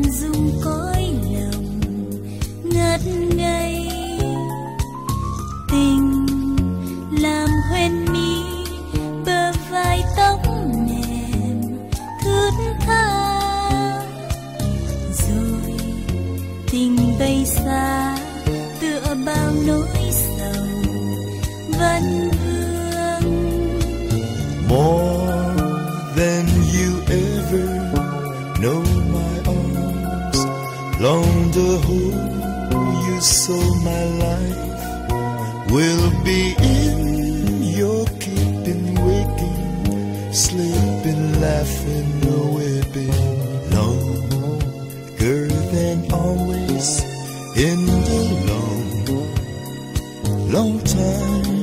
rung cõi lòng ngất ngây. Tình làm hoen mi, bờ vai tóc mềm thướt tha. Rồi tình bay xa, tựa bao nỗi sầu vẫn vương you so my life will be in your keeping waking sleeping laughing or weeping longer than always in the long long time.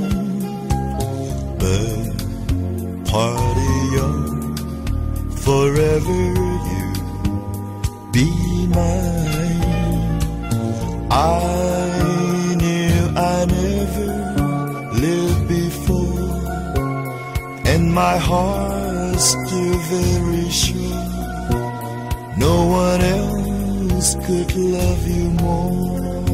But party young forever you be mine I knew I never lived before and my heart's still very sure. No one else could love you more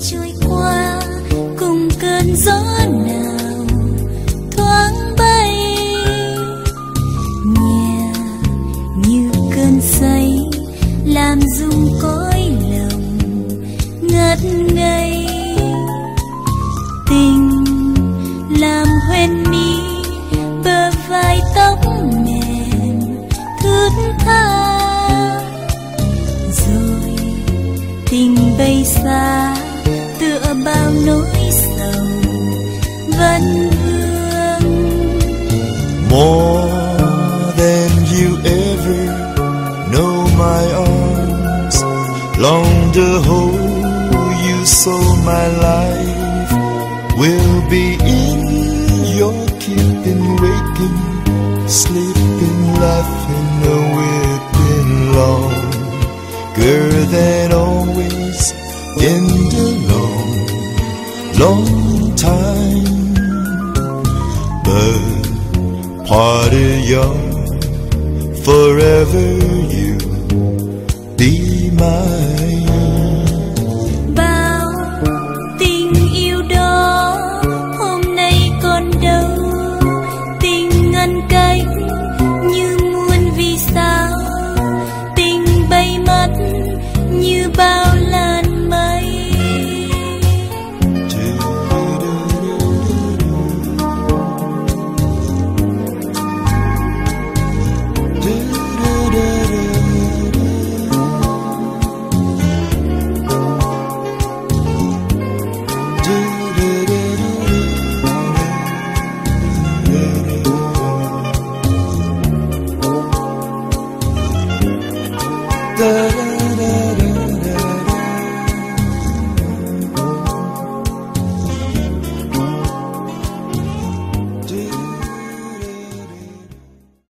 trôi qua, cùng cơn gió nào thoáng bay. Nhẹ như cơn say, làm rung cõi lòng ngất ngây. Tình làm hoen mi bờ vai tóc my life will be in your keeping waking sleeping laughing or weeping longer than always in the long long time but party young forever